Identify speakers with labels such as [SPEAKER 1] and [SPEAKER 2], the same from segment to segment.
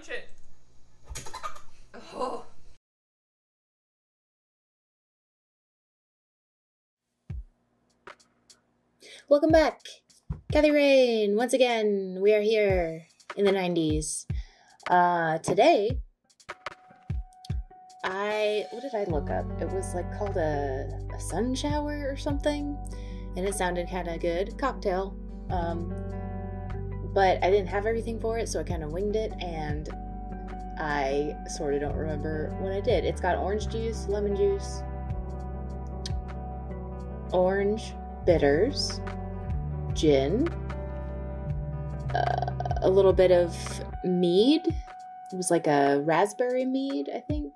[SPEAKER 1] Punch it.
[SPEAKER 2] Oh.
[SPEAKER 3] Welcome back, Kathy Rain. Once again, we are here in the 90s. Uh, today, I what did I look up? It was like called a, a sun shower or something, and it sounded kind of good. Cocktail, um, but I didn't have everything for it, so I kind of winged it, and I sort of don't remember what I did. It's got orange juice, lemon juice, orange bitters, gin, uh, a little bit of mead. It was like a raspberry mead, I think.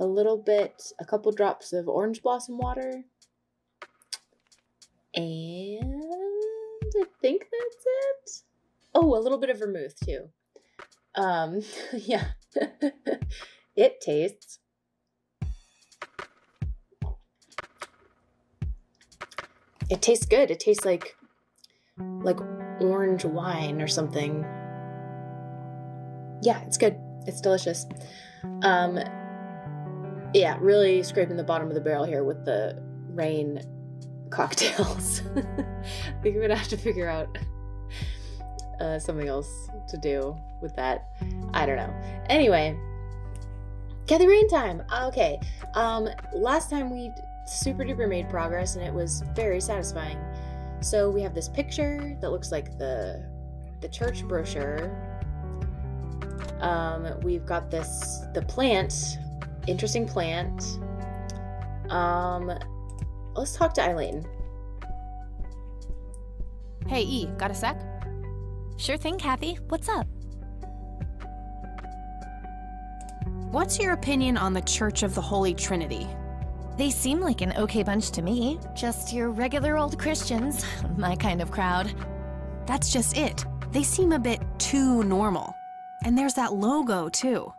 [SPEAKER 3] A little bit, a couple drops of orange blossom water. And I think that's it. Oh, a little bit of vermouth too. Um, yeah. it tastes it tastes good. It tastes like like orange wine or something. Yeah, it's good. It's delicious. Um yeah, really scraping the bottom of the barrel here with the rain cocktails. I think we're gonna have to figure out uh, something else to do with that. I don't know. Anyway, Kathy Rain time. Okay. Um, last time we super duper made progress and it was very satisfying. So we have this picture that looks like the the church brochure. Um, we've got this the plant, interesting plant. Um, let's talk to Eileen.
[SPEAKER 4] Hey, E, got a sec?
[SPEAKER 5] Sure thing, Kathy. What's up?
[SPEAKER 4] What's your opinion on the Church of the Holy Trinity?
[SPEAKER 5] They seem like an okay bunch to me. Just your regular old Christians. My kind of crowd.
[SPEAKER 4] That's just it. They seem a bit too normal. And there's that logo, too.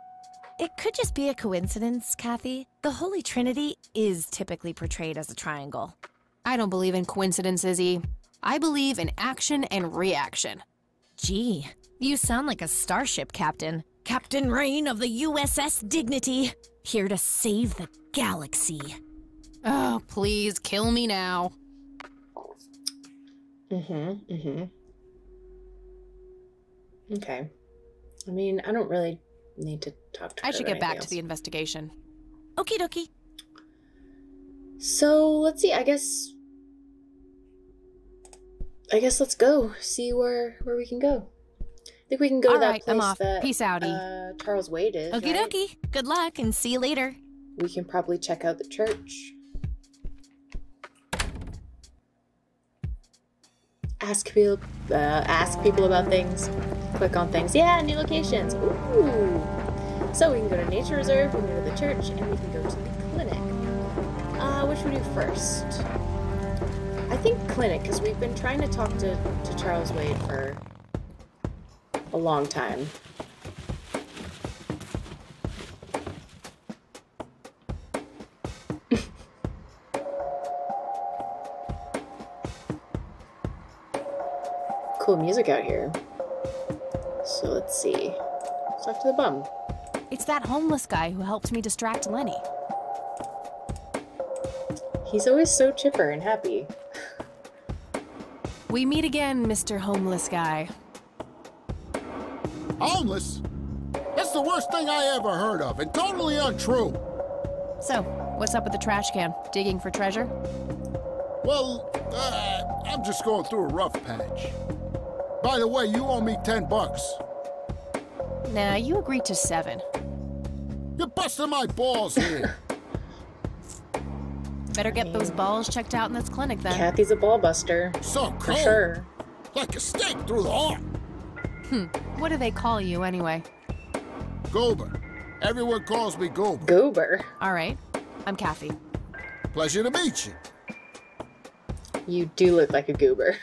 [SPEAKER 5] It could just be a coincidence, Kathy. The Holy Trinity is typically portrayed as a triangle.
[SPEAKER 4] I don't believe in coincidences, E. I believe in action and reaction.
[SPEAKER 5] Gee, you sound like a starship captain. Captain Rain of the USS Dignity, here to save the galaxy.
[SPEAKER 4] Oh, please kill me now.
[SPEAKER 3] Mm-hmm. Mm-hmm. Okay. I mean, I don't really need to talk to
[SPEAKER 4] I
[SPEAKER 3] her
[SPEAKER 4] should get back
[SPEAKER 3] anything
[SPEAKER 4] to the investigation.
[SPEAKER 5] Okie dokie.
[SPEAKER 3] So let's see. I guess. I guess let's go see where where we can go. I think we can go
[SPEAKER 4] All
[SPEAKER 3] to that
[SPEAKER 4] right,
[SPEAKER 3] place
[SPEAKER 4] I'm off.
[SPEAKER 3] that
[SPEAKER 4] Peace out, E.
[SPEAKER 3] uh, Charles Wade is.
[SPEAKER 5] Okie
[SPEAKER 3] right?
[SPEAKER 5] dokie. Good luck and see you later.
[SPEAKER 3] We can probably check out the church. Ask people, uh, ask people about things. Click on things. Yeah, new locations. Ooh. So we can go to nature reserve, we can go to the church, and we can go to the clinic. Uh, which we do first? I think clinic, because we've been trying to talk to, to Charles Wade for a long time. Cool music out here. So let's see. Let's talk to the bum.
[SPEAKER 4] It's that homeless guy who helped me distract Lenny.
[SPEAKER 3] He's always so chipper and happy.
[SPEAKER 4] We meet again, Mr. Homeless Guy.
[SPEAKER 6] Homeless? That's the worst thing I ever heard of, and totally untrue.
[SPEAKER 4] So, what's up with the trash can? Digging for treasure?
[SPEAKER 6] Well, uh, I'm just going through a rough patch. By the way, you owe me ten bucks.
[SPEAKER 4] Nah, you agreed to seven.
[SPEAKER 6] You're busting my balls here.
[SPEAKER 4] Better get those balls checked out in this clinic then.
[SPEAKER 3] Kathy's a ball buster.
[SPEAKER 6] so
[SPEAKER 3] For sure.
[SPEAKER 6] Like a stake through the heart. Hmm.
[SPEAKER 4] What do they call you anyway?
[SPEAKER 6] Goober. Everyone calls me Goober.
[SPEAKER 3] Goober.
[SPEAKER 4] All right, I'm Kathy.
[SPEAKER 6] Pleasure to meet you.
[SPEAKER 3] You do look like a goober.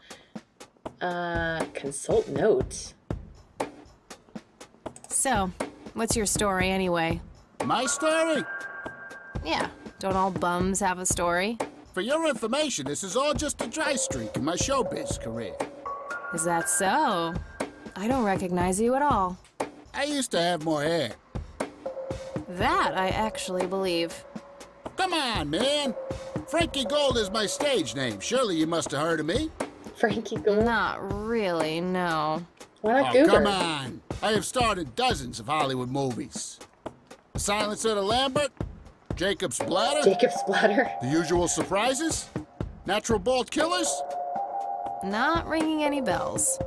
[SPEAKER 3] uh, consult note.
[SPEAKER 4] So, what's your story anyway?
[SPEAKER 6] My story?
[SPEAKER 4] Yeah, don't all bums have a story?
[SPEAKER 6] For your information, this is all just a dry streak in my showbiz career.
[SPEAKER 4] Is that so? I don't recognize you at all.
[SPEAKER 6] I used to have more hair.
[SPEAKER 4] That I actually believe.
[SPEAKER 6] Come on, man. Frankie Gold is my stage name. Surely you must have heard of me.
[SPEAKER 3] Frankie Gold.
[SPEAKER 4] Not really, no.
[SPEAKER 3] Why not
[SPEAKER 6] Oh,
[SPEAKER 3] Goober?
[SPEAKER 6] come on. I have starred in dozens of Hollywood movies. Silence of the Lambert, Jacob's Bladder,
[SPEAKER 3] Jacob Splatter.
[SPEAKER 6] The Usual Surprises, Natural Bald Killers.
[SPEAKER 4] Not ringing any bells.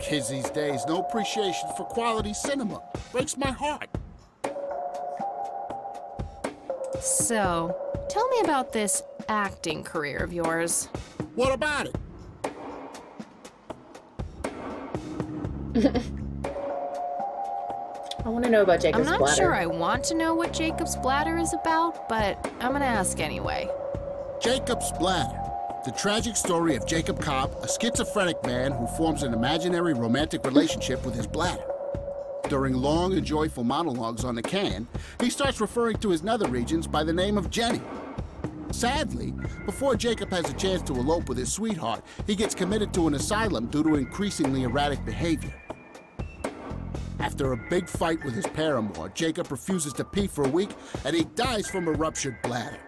[SPEAKER 6] Kids these days, no appreciation for quality cinema. Breaks my heart.
[SPEAKER 4] So, tell me about this acting career of yours.
[SPEAKER 6] What about it?
[SPEAKER 3] I want to know about Jacob's bladder.
[SPEAKER 4] I'm not
[SPEAKER 3] Splatter.
[SPEAKER 4] sure I want to know what Jacob's Bladder is about, but I'm gonna ask anyway.
[SPEAKER 6] Jacob's Bladder. The tragic story of Jacob Cobb, a schizophrenic man who forms an imaginary romantic relationship with his bladder. During long and joyful monologues on the can, he starts referring to his nether regions by the name of Jenny. Sadly, before Jacob has a chance to elope with his sweetheart, he gets committed to an asylum due to increasingly erratic behavior. After a big fight with his paramour, Jacob refuses to pee for a week and he dies from a ruptured bladder.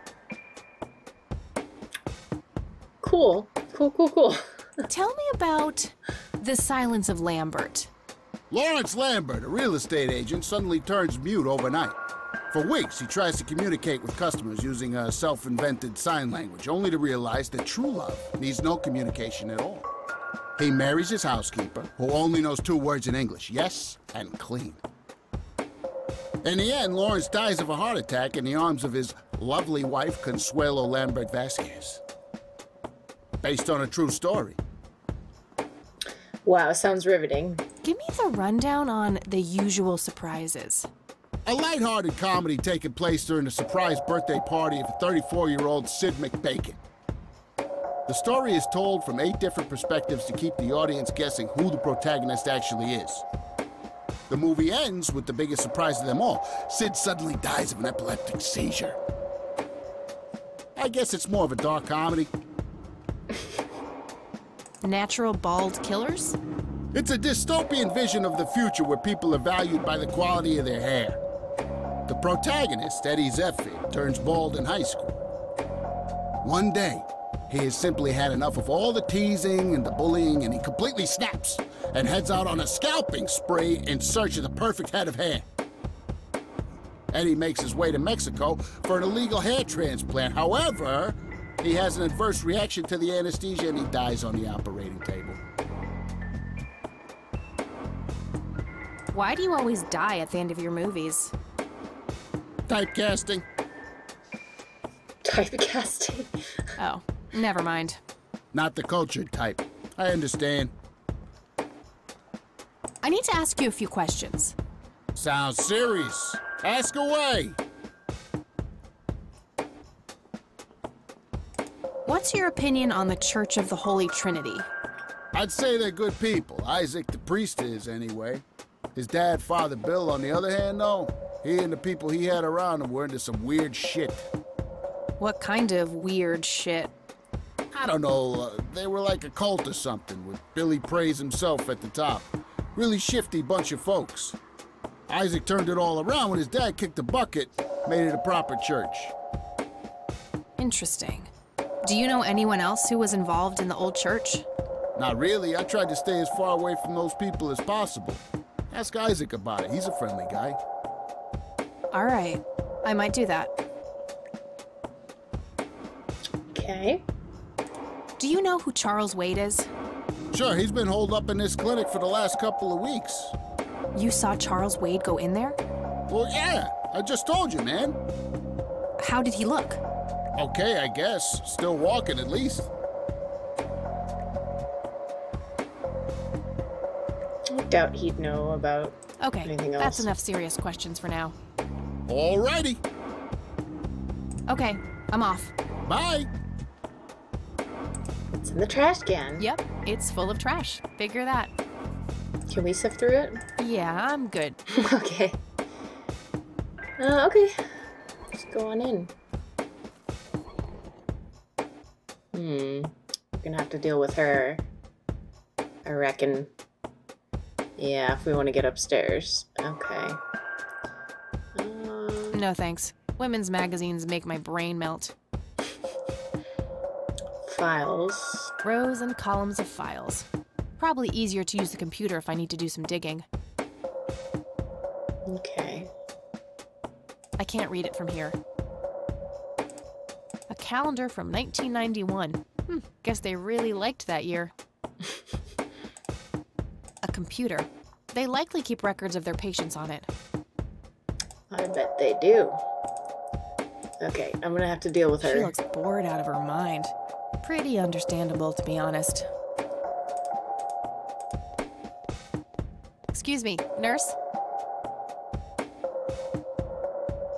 [SPEAKER 3] Cool. Cool, cool, cool.
[SPEAKER 4] Tell me about The Silence of Lambert.
[SPEAKER 6] Lawrence Lambert, a real estate agent, suddenly turns mute overnight. For weeks, he tries to communicate with customers using a self invented sign language, only to realize that true love needs no communication at all. He marries his housekeeper, who only knows two words in English yes and clean. In the end, Lawrence dies of a heart attack in the arms of his lovely wife, Consuelo Lambert Vasquez. Based on a true story.
[SPEAKER 3] Wow, sounds riveting.
[SPEAKER 4] Give me the rundown on The Usual Surprises.
[SPEAKER 6] A lighthearted comedy taking place during the surprise birthday party of 34 year old Sid McBacon. The story is told from eight different perspectives to keep the audience guessing who the protagonist actually is. The movie ends with the biggest surprise of them all Sid suddenly dies of an epileptic seizure. I guess it's more of a dark comedy.
[SPEAKER 4] Natural Bald Killers?
[SPEAKER 6] It's a dystopian vision of the future where people are valued by the quality of their hair. The protagonist, Eddie Zephyr, turns bald in high school. One day, he has simply had enough of all the teasing and the bullying, and he completely snaps and heads out on a scalping spree in search of the perfect head of hair. Eddie makes his way to Mexico for an illegal hair transplant. However, he has an adverse reaction to the anesthesia and he dies on the operating table.
[SPEAKER 4] Why do you always die at the end of your movies?
[SPEAKER 6] Typecasting.
[SPEAKER 3] Typecasting.
[SPEAKER 4] Oh, never mind.
[SPEAKER 6] Not the cultured type. I understand.
[SPEAKER 4] I need to ask you a few questions.
[SPEAKER 6] Sounds serious. Ask away.
[SPEAKER 4] What's your opinion on the Church of the Holy Trinity?
[SPEAKER 6] I'd say they're good people. Isaac the priest is, anyway. His dad, Father Bill, on the other hand, though, he and the people he had around him were into some weird shit.
[SPEAKER 4] What kind of weird shit?
[SPEAKER 6] I don't know, uh, they were like a cult or something, with Billy Praise himself at the top. Really shifty bunch of folks. Isaac turned it all around when his dad kicked the bucket, made it a proper church.
[SPEAKER 4] Interesting. Do you know anyone else who was involved in the old church?
[SPEAKER 6] Not really. I tried to stay as far away from those people as possible. Ask Isaac about it. He's a friendly guy.
[SPEAKER 4] All right, I might do that.
[SPEAKER 3] Okay.
[SPEAKER 4] Do you know who Charles Wade is?
[SPEAKER 6] Sure, he's been holed up in this clinic for the last couple of weeks.
[SPEAKER 4] You saw Charles Wade go in there?
[SPEAKER 6] Well, yeah, I just told you, man.
[SPEAKER 4] How did he look?
[SPEAKER 6] Okay, I guess. Still walking, at least.
[SPEAKER 3] I doubt he'd know about.
[SPEAKER 4] Okay,
[SPEAKER 3] Anything
[SPEAKER 4] that's enough serious questions for now.
[SPEAKER 6] Alrighty.
[SPEAKER 4] Okay, I'm off.
[SPEAKER 6] Bye.
[SPEAKER 3] It's in the trash can.
[SPEAKER 4] Yep, it's full of trash. Figure that.
[SPEAKER 3] Can we sift through it?
[SPEAKER 4] Yeah, I'm good.
[SPEAKER 3] okay. Uh, okay. Let's go on in. Hmm. We're gonna have to deal with her. I reckon. Yeah, if we want to get upstairs. Okay. Um,
[SPEAKER 4] No thanks. Women's magazines make my brain melt.
[SPEAKER 3] Files.
[SPEAKER 4] Rows and columns of files. Probably easier to use the computer if I need to do some digging.
[SPEAKER 3] Okay.
[SPEAKER 4] I can't read it from here. A calendar from 1991. Hmm, guess they really liked that year. A computer. They likely keep records of their patients on it.
[SPEAKER 3] I bet they do. Okay, I'm gonna have to deal with her.
[SPEAKER 4] She looks bored out of her mind. Pretty understandable, to be honest. Excuse me, nurse?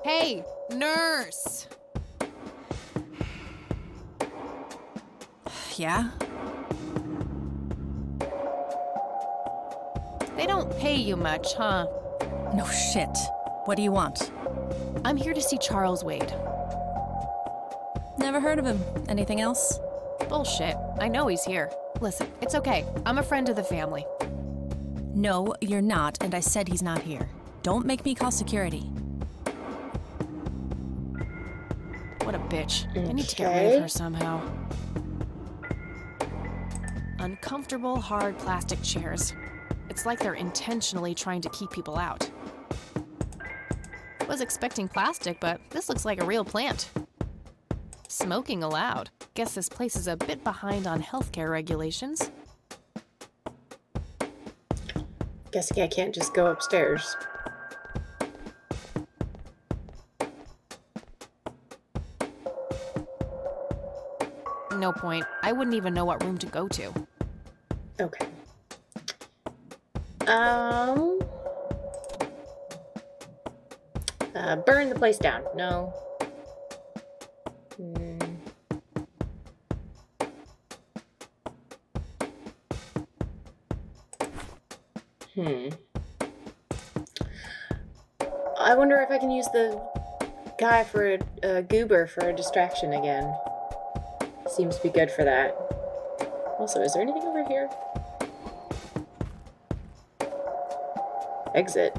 [SPEAKER 4] Hey, nurse!
[SPEAKER 1] Yeah?
[SPEAKER 4] They don't pay you much, huh?
[SPEAKER 1] No shit. What do you want?
[SPEAKER 4] I'm here to see Charles Wade.
[SPEAKER 1] Never heard of him. Anything else?
[SPEAKER 4] Bullshit. I know he's here. Listen, it's okay. I'm a friend of the family.
[SPEAKER 1] No, you're not, and I said he's not here. Don't make me call security.
[SPEAKER 4] What a bitch. I need to get rid of her somehow. Uncomfortable, hard plastic chairs. It's like they're intentionally trying to keep people out. Was expecting plastic, but this looks like a real plant. Smoking allowed. Guess this place is a bit behind on healthcare regulations.
[SPEAKER 3] Guessing I can't just go upstairs.
[SPEAKER 4] No point. I wouldn't even know what room to go to.
[SPEAKER 3] Okay. Um. Uh, burn the place down. No. I can use the guy for a, a goober for a distraction again. Seems to be good for that. Also, is there anything over here? Exit.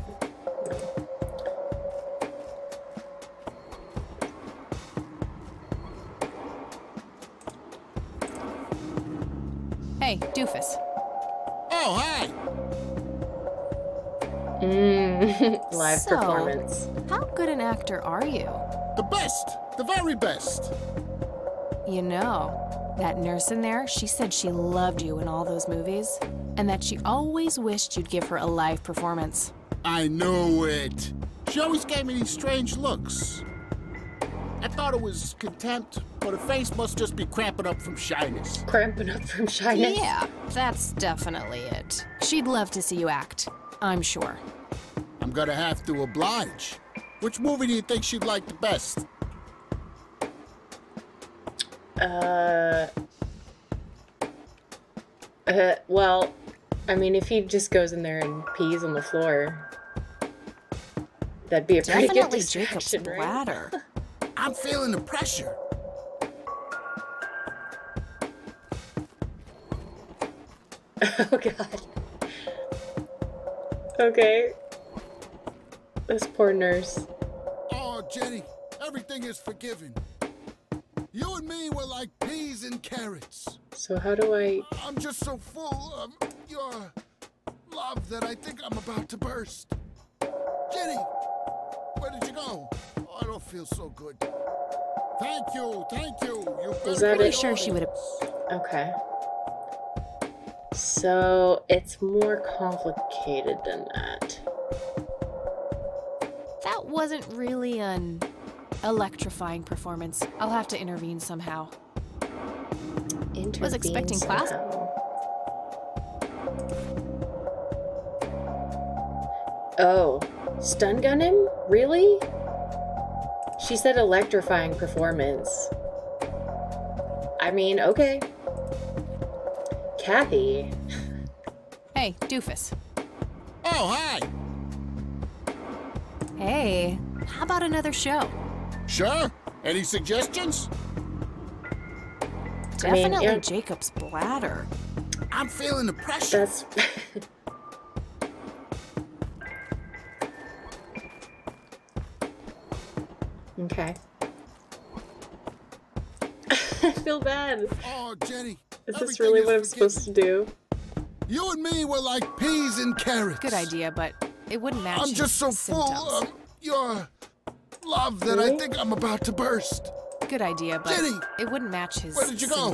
[SPEAKER 3] Live
[SPEAKER 4] So-
[SPEAKER 3] performance.
[SPEAKER 4] How good an actor are you?
[SPEAKER 6] The best! The very best!
[SPEAKER 4] You know, that nurse in there, she said she loved you in all those movies, and that she always wished you'd give her a live performance.
[SPEAKER 6] I know it. She always gave me these strange looks. I thought it was contempt, but her face must just be cramping up from shyness.
[SPEAKER 3] Cramping up from shyness.
[SPEAKER 4] Yeah, that's definitely it. She'd love to see you act, I'm sure.
[SPEAKER 6] I'm gonna have to oblige. Which movie do you think she'd like the best?
[SPEAKER 3] Uh, uh, well, I mean, if he just goes in there and pees on the floor, that'd be a pretty good
[SPEAKER 4] Definitely Jacob's
[SPEAKER 3] distraction, right?
[SPEAKER 4] bladder.
[SPEAKER 6] I'm feeling the pressure.
[SPEAKER 3] oh God. Okay. This poor nurse.
[SPEAKER 6] Oh, Jenny, everything is forgiven. You and me were like peas and carrots.
[SPEAKER 3] So how do I?
[SPEAKER 6] I'm just so full of your love that I think I'm about to burst. Jenny, where did you go? Oh, I don't feel so good. Thank you, thank you. You've been
[SPEAKER 3] Was that
[SPEAKER 6] a
[SPEAKER 3] it?
[SPEAKER 4] Sure she would have.
[SPEAKER 3] Okay. So it's more complicated than that.
[SPEAKER 4] That wasn't really an electrifying performance. I'll have to intervene somehow.
[SPEAKER 3] Intervene was
[SPEAKER 4] expecting class-
[SPEAKER 3] Oh, stun gun him? Really? She said electrifying performance. I mean, okay. Kathy.
[SPEAKER 4] Hey, doofus.
[SPEAKER 6] Oh, hi.
[SPEAKER 4] Hey, how about another show?
[SPEAKER 6] Sure. Any suggestions?
[SPEAKER 3] Definitely I mean.
[SPEAKER 4] Jacob's bladder.
[SPEAKER 6] I'm feeling the pressure.
[SPEAKER 3] That's. okay. I feel bad.
[SPEAKER 6] Oh, Jenny.
[SPEAKER 3] Is this really what I'm supposed to do?
[SPEAKER 6] You and me were like peas and carrots.
[SPEAKER 4] Good idea, but it wouldn't match
[SPEAKER 6] I'm just so
[SPEAKER 4] his
[SPEAKER 6] full of your love that I think I'm about to burst.
[SPEAKER 4] Good idea, but
[SPEAKER 6] Jenny!
[SPEAKER 4] it wouldn't match his symptoms.
[SPEAKER 6] Where did you go?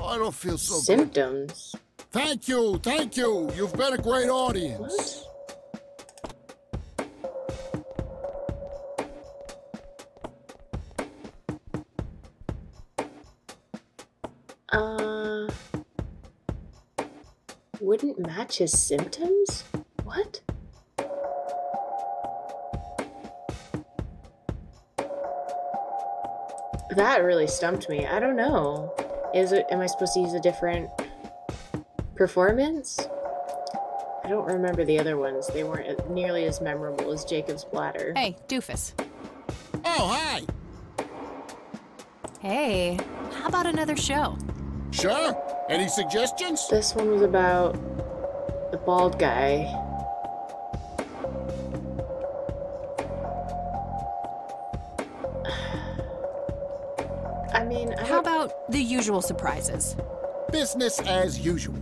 [SPEAKER 6] Oh, I don't feel so good.
[SPEAKER 3] Symptoms.
[SPEAKER 6] Thank you, thank you. You've been a great audience.
[SPEAKER 3] Uh. Wouldn't match his symptoms? What? That really stumped me. I don't know. Is it? Am I supposed to use a different performance? I don't remember the other ones. They weren't nearly as memorable as Jacob's bladder.
[SPEAKER 4] Hey, doofus.
[SPEAKER 6] Oh, hi.
[SPEAKER 4] Hey, how about another show?
[SPEAKER 6] Sure. Any suggestions?
[SPEAKER 3] This one was about the bald guy.
[SPEAKER 4] The usual surprises?
[SPEAKER 6] Business as usual.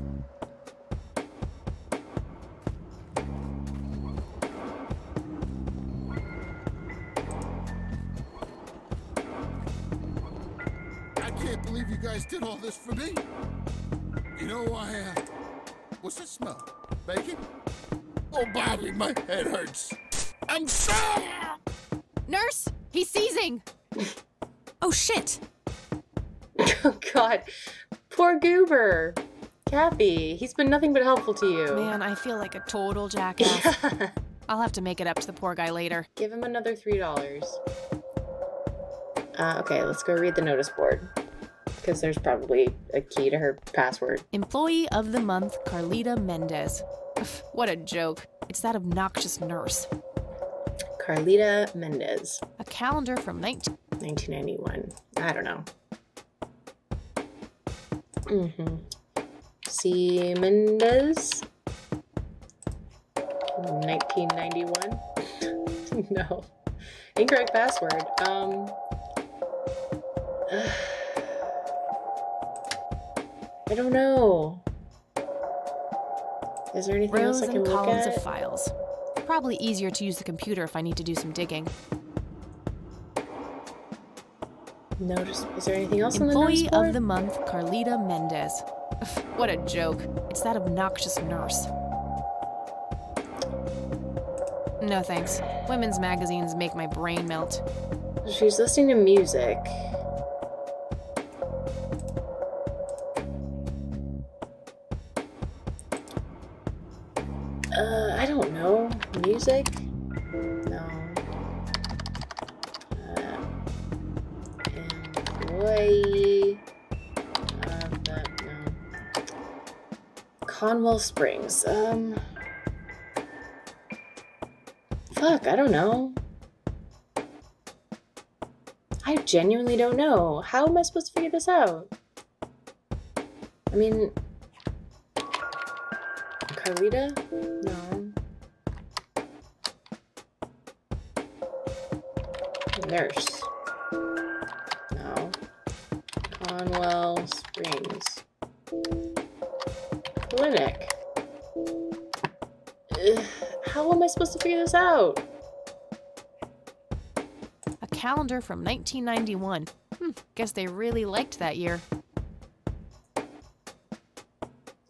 [SPEAKER 6] I can't believe you guys did all this for me. You know why? Uh, what's that smell? Bacon? Oh, Bobby, my head hurts. I'm sorry.
[SPEAKER 4] Nurse, he's seizing.
[SPEAKER 1] Oh shit!
[SPEAKER 3] oh god, poor Goober, Kathy. He's been nothing but helpful to you.
[SPEAKER 4] Man, I feel like a total jackass. I'll have to make it up to the poor guy later.
[SPEAKER 3] Give him another three dollars. Uh, okay, let's go read the notice board because there's probably a key to her password.
[SPEAKER 4] Employee of the month, Carlita Mendez. What a joke. It's that obnoxious nurse.
[SPEAKER 3] Carlita Mendez,
[SPEAKER 4] A calendar from 19.
[SPEAKER 3] 1991. I don't know. Mm-hmm. C. Mendez. 1991. no. Incorrect password. Um. I don't know. Is there anything
[SPEAKER 4] Rows
[SPEAKER 3] else I can
[SPEAKER 4] and
[SPEAKER 3] look
[SPEAKER 4] columns
[SPEAKER 3] at?
[SPEAKER 4] of files. Probably easier to use the computer if I need to do some digging.
[SPEAKER 3] Notice. Is there anything else on the
[SPEAKER 4] Employee of the month, Carlita Mendez. What a joke. It's that obnoxious nurse. No thanks. Women's magazines make my brain melt.
[SPEAKER 3] She's listening to music. Uh, I don't know. Music? The, no. Conwell Springs. Um. Fuck, I don't know. I genuinely don't know. How am I supposed to figure this out? I mean, Carlita? No. Nurse? Clinic. Ugh, how am I supposed to figure this out?
[SPEAKER 4] A calendar from 1991. Hmm, guess they really liked that year.
[SPEAKER 3] I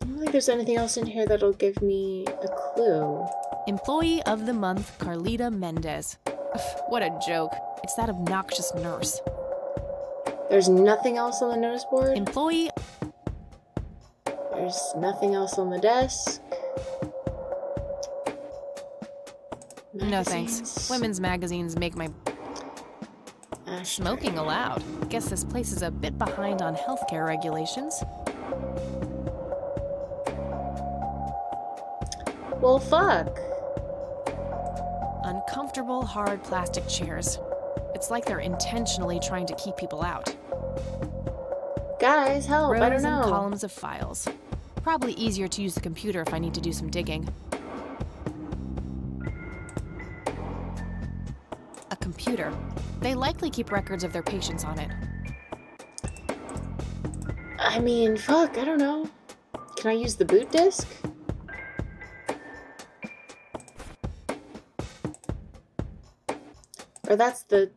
[SPEAKER 3] don't think there's anything else in here that'll give me a clue.
[SPEAKER 4] Employee of the month, Carlita Mendez. Ugh, what a joke. It's that obnoxious nurse.
[SPEAKER 3] There's nothing else on the notice board.
[SPEAKER 4] Employee
[SPEAKER 3] There's nothing else on the desk.
[SPEAKER 4] No thanks. Women's magazines make my
[SPEAKER 3] Ashtray.
[SPEAKER 4] smoking allowed. Guess this place is a bit behind on healthcare regulations.
[SPEAKER 3] Well, fuck.
[SPEAKER 4] Uncomfortable, hard plastic chairs. It's like they're intentionally trying to keep people out.
[SPEAKER 3] Guys, help.
[SPEAKER 4] Rows
[SPEAKER 3] I don't know.
[SPEAKER 4] and columns of files. Probably easier to use the computer if I need to do some digging. A computer. They likely keep records of their patients on it.
[SPEAKER 3] I mean, fuck, I don't know. Can I use the boot disk? Or that's the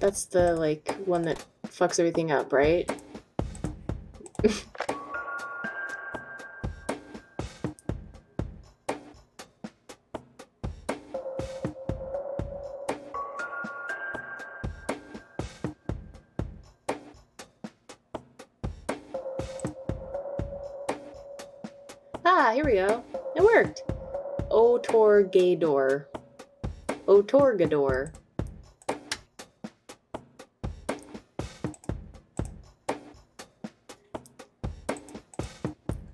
[SPEAKER 3] that's the like one that fucks everything up, right? Otorgador. Otorgador.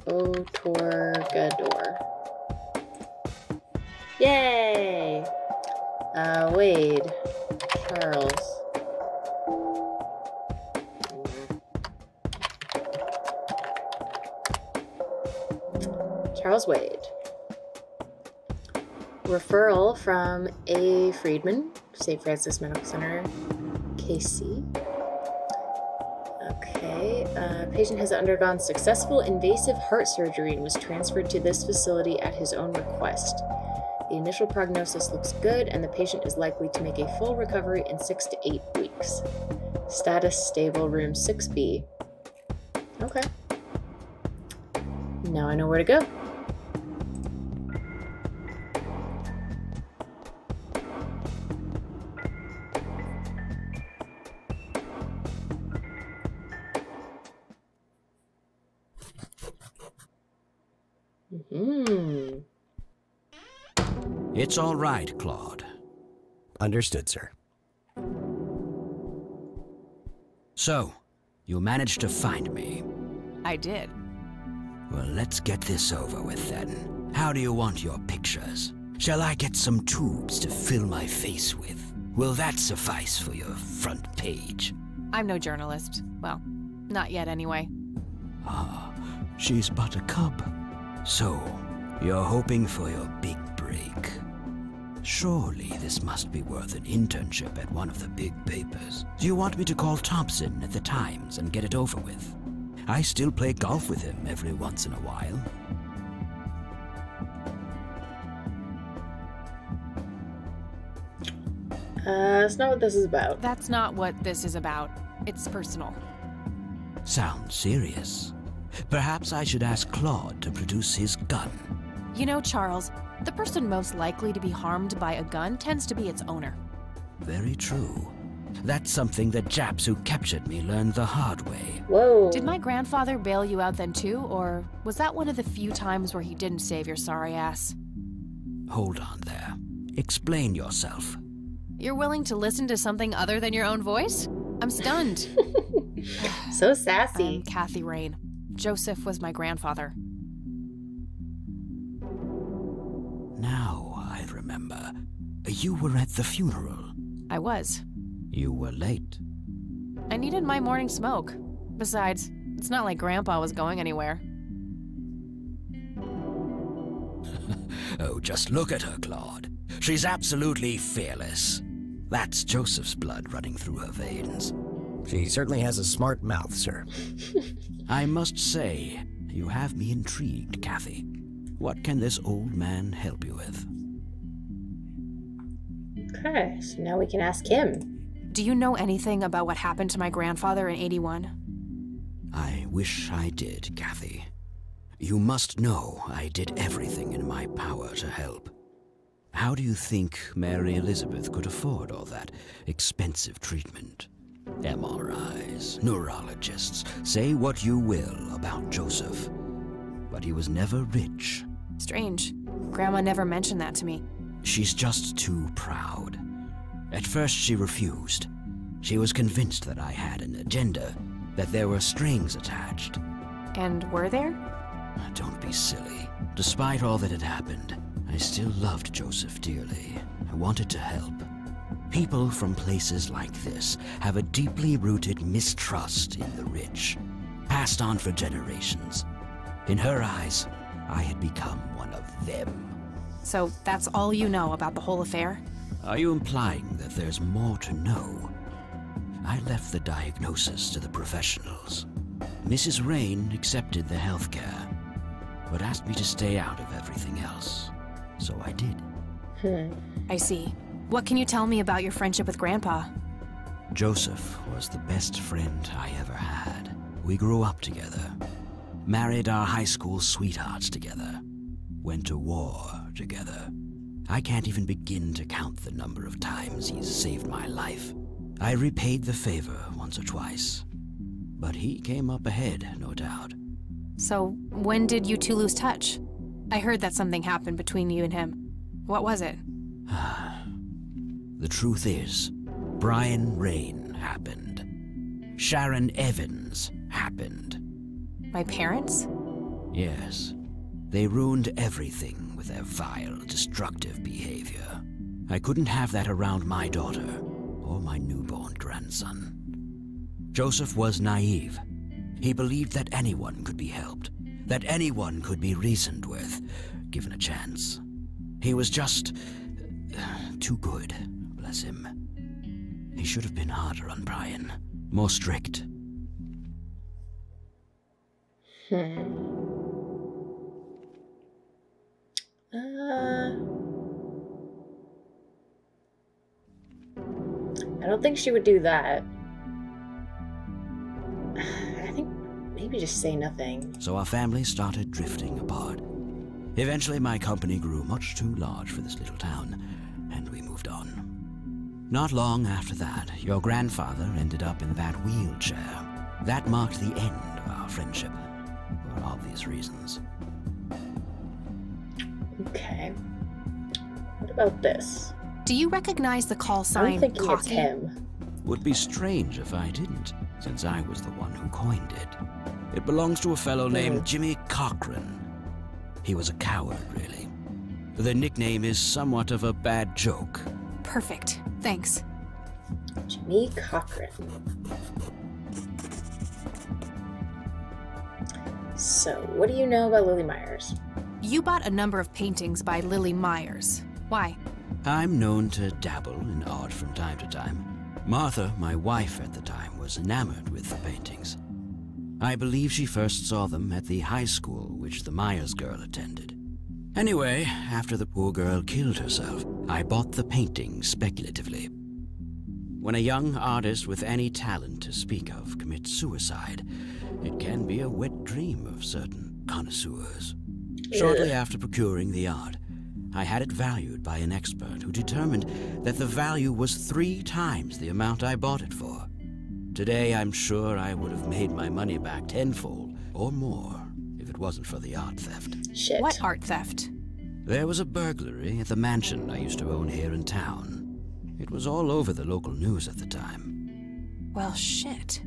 [SPEAKER 3] Otorgador. Yay! Uh, Wade. Charles. Charles Wade. Referral from A. Friedman, St. Francis Medical Center, KC. Okay, uh, patient has undergone successful invasive heart surgery and was transferred to this facility at his own request. The initial prognosis looks good, and the patient is likely to make a full recovery in six to eight weeks. Status stable, room 6B. Okay. Now I know where to go.
[SPEAKER 2] It's all right, Claude.
[SPEAKER 7] Understood, sir.
[SPEAKER 2] So, you managed to find me.
[SPEAKER 4] I did.
[SPEAKER 2] Well, let's get this over with then. How do you want your pictures? Shall I get some tubes to fill my face with? Will that suffice for your front page?
[SPEAKER 4] I'm no journalist. Well, not yet anyway.
[SPEAKER 2] Ah, she's but a cub. So, you're hoping for your big break. Surely this must be worth an internship at one of the big papers. Do you want me to call Thompson at the Times and get it over with? I still play golf with him every once in a while.
[SPEAKER 3] Uh, that's not what this is about.
[SPEAKER 4] That's not what this is about. It's personal.
[SPEAKER 2] Sounds serious. Perhaps I should ask Claude to produce his gun.
[SPEAKER 4] You know, Charles, the person most likely to be harmed by a gun tends to be its owner.
[SPEAKER 2] Very true. That's something the Japs who captured me learned the hard way.
[SPEAKER 3] Whoa.
[SPEAKER 4] Did my grandfather bail you out then too, or was that one of the few times where he didn't save your sorry ass?
[SPEAKER 2] Hold on there. Explain yourself.
[SPEAKER 4] You're willing to listen to something other than your own voice? I'm stunned.
[SPEAKER 3] so sassy.
[SPEAKER 4] I'm Kathy Rain. Joseph was my grandfather.
[SPEAKER 2] Now I remember. You were at the funeral.
[SPEAKER 4] I was.
[SPEAKER 2] You were late.
[SPEAKER 4] I needed my morning smoke. Besides, it's not like Grandpa was going anywhere.
[SPEAKER 2] oh, just look at her, Claude. She's absolutely fearless. That's Joseph's blood running through her veins.
[SPEAKER 7] She certainly has a smart mouth, sir.
[SPEAKER 2] I must say, you have me intrigued, Kathy. What can this old man help you with?
[SPEAKER 3] Okay, so now we can ask him.
[SPEAKER 4] Do you know anything about what happened to my grandfather in 81?
[SPEAKER 2] I wish I did, Kathy. You must know I did everything in my power to help. How do you think Mary Elizabeth could afford all that expensive treatment? MRIs, neurologists, say what you will about Joseph. But he was never rich.
[SPEAKER 4] Strange. Grandma never mentioned that to me.
[SPEAKER 2] She's just too proud. At first, she refused. She was convinced that I had an agenda, that there were strings attached.
[SPEAKER 4] And were there?
[SPEAKER 2] Ah, don't be silly. Despite all that had happened, I still loved Joseph dearly. I wanted to help. People from places like this have a deeply rooted mistrust in the rich, passed on for generations. In her eyes, I had become them.
[SPEAKER 4] So that's all you know about the whole affair?
[SPEAKER 2] Are you implying that there's more to know? I left the diagnosis to the professionals. Mrs. Rain accepted the health care, but asked me to stay out of everything else. So I did.
[SPEAKER 3] Hmm.
[SPEAKER 4] I see. What can you tell me about your friendship with Grandpa?
[SPEAKER 2] Joseph was the best friend I ever had. We grew up together, married our high school sweethearts together, went to war together. I can't even begin to count the number of times he's saved my life. I repaid the favor once or twice, but he came up ahead, no doubt.
[SPEAKER 4] So, when did you two lose touch? I heard that something happened between you and him. What was it?
[SPEAKER 2] The truth is, Brian Rain happened. Sharon Evans happened.
[SPEAKER 4] My parents?
[SPEAKER 2] Yes. They ruined everything with their vile, destructive behavior. I couldn't have that around my daughter or my newborn grandson. Joseph was naive. He believed that anyone could be helped, that anyone could be reasoned with, given a chance. He was just uh, too good, bless him. He should have been harder on Brian, more strict.
[SPEAKER 3] Hmm. don't think she would do that. I think maybe just say nothing.
[SPEAKER 2] So our family started drifting apart. Eventually, my company grew much too large for this little town, and we moved on. Not long after that, your grandfather ended up in that wheelchair. That marked the end of our friendship, for obvious reasons.
[SPEAKER 3] Okay. What about this?
[SPEAKER 4] Do you recognize the call sign
[SPEAKER 3] I'm thinking it's him.
[SPEAKER 2] Would be strange if I didn't, since I was the one who coined it. It belongs to a fellow hmm. named Jimmy Cochran. He was a coward, really. The nickname is somewhat of a bad joke.
[SPEAKER 4] Perfect. Thanks.
[SPEAKER 3] Jimmy Cochran. So, what do you know about Lily Myers?
[SPEAKER 4] You bought a number of paintings by Lily Myers. Why?
[SPEAKER 2] I'm known to dabble in art from time to time. Martha, my wife at the time, was enamored with the paintings. I believe she first saw them at the high school which the Myers girl attended. Anyway, after the poor girl killed herself, I bought the paintings speculatively. When a young artist with any talent to speak of commits suicide, it can be a wet dream of certain connoisseurs. Shortly after procuring the art, I had it valued by an expert who determined that the value was three times the amount I bought it for. Today, I'm sure I would have made my money back tenfold or more if it wasn't for the art theft.
[SPEAKER 3] Shit.
[SPEAKER 4] What art theft?
[SPEAKER 2] There was a burglary at the mansion I used to own here in town. It was all over the local news at the time.
[SPEAKER 4] Well, shit.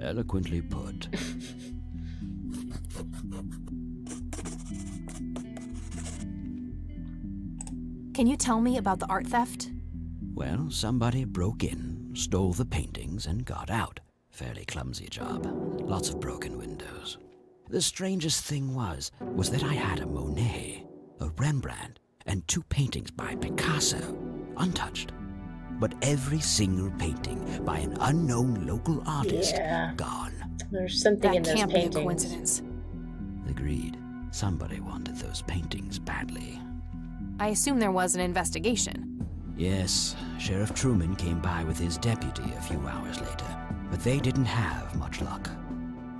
[SPEAKER 2] Eloquently put.
[SPEAKER 4] Can you tell me about the art theft?
[SPEAKER 2] Well, somebody broke in, stole the paintings, and got out. Fairly clumsy job. Lots of broken windows. The strangest thing was, was that I had a Monet, a Rembrandt, and two paintings by Picasso, untouched. But every single painting by an unknown local artist,
[SPEAKER 3] Yeah.
[SPEAKER 2] gone.
[SPEAKER 3] There's something
[SPEAKER 4] That
[SPEAKER 3] in those
[SPEAKER 4] can't be a coincidence.
[SPEAKER 2] Agreed. Somebody wanted those paintings badly.
[SPEAKER 4] I assume there was an investigation.
[SPEAKER 2] Yes, Sheriff Truman came by with his deputy a few hours later, but they didn't have much luck.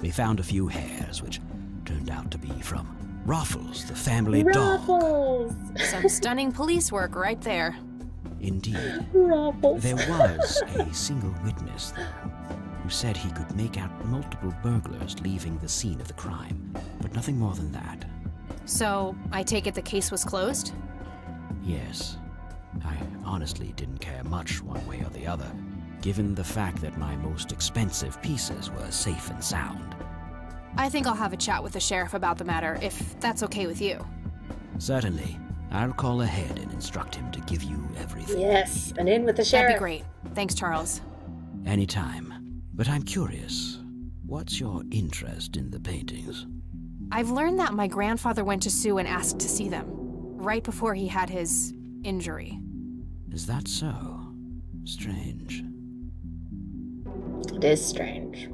[SPEAKER 2] They found a few hairs, which turned out to be from Ruffles, the family dog.
[SPEAKER 3] Ruffles!
[SPEAKER 4] Some stunning police work right there.
[SPEAKER 2] Indeed.
[SPEAKER 3] Ruffles.
[SPEAKER 2] There was a single witness, though, who said he could make out multiple burglars leaving the scene of the crime, but nothing more than that.
[SPEAKER 4] So, I take it the case was closed?
[SPEAKER 2] Yes. I honestly didn't care much one way or the other, given the fact that my most expensive pieces were safe and sound.
[SPEAKER 4] I think I'll have a chat with the sheriff about the matter, if that's okay with you.
[SPEAKER 2] Certainly. I'll call ahead and instruct him to give you everything.
[SPEAKER 3] Yes, and in with the sheriff.
[SPEAKER 4] That'd be great. Thanks, Charles.
[SPEAKER 2] Anytime. But I'm curious. What's your interest in the paintings?
[SPEAKER 4] I've learned that my grandfather went to Sue and asked to see them, right before he had his injury.
[SPEAKER 2] Is that so? Strange.
[SPEAKER 3] It is strange.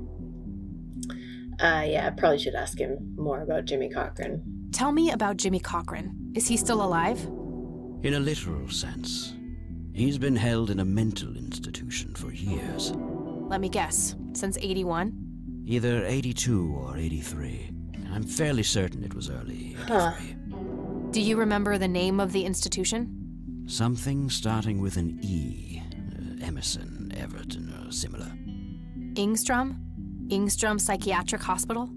[SPEAKER 3] Uh, yeah, I probably should ask him more about Jimmy Cochran.
[SPEAKER 4] Tell me about Jimmy Cochran. Is he still alive?
[SPEAKER 2] In a literal sense, he's been held in a mental institution for years.
[SPEAKER 4] Let me guess. Since 81?
[SPEAKER 2] Either 82 or 83. I'm fairly certain it was early 83.
[SPEAKER 3] Huh.
[SPEAKER 4] Do you remember the name of the institution?
[SPEAKER 2] Something starting with an E. Uh, Emerson, Everton, or similar.
[SPEAKER 4] Ingstrom? Ingstrom Psychiatric Hospital?